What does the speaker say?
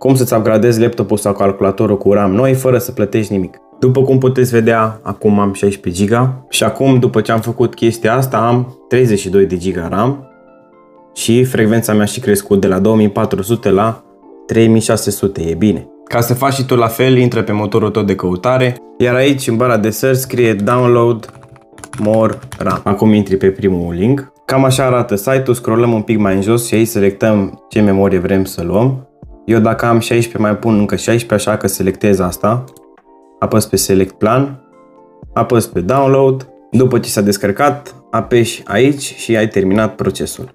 cum să-ți upgradezi laptopul sau calculatorul cu RAM noi fără să plătești nimic. După cum puteți vedea, acum am 16 GB și acum după ce am făcut chestia asta am 32 de GB RAM și frecvența mea și crescut de la 2400 la 3600, e bine. Ca să faci și tu la fel, intră pe motorul tău de căutare, iar aici în bara de search scrie download more RAM. Acum intri pe primul link. Cam așa arată site-ul, scrollăm un pic mai în jos și aici selectăm ce memorie vrem să luăm. Eu dacă am 16 mai pun încă 16, așa că selectez asta. Apăs pe select plan, apăs pe download, după ce s-a descărcat, apeși aici și ai terminat procesul.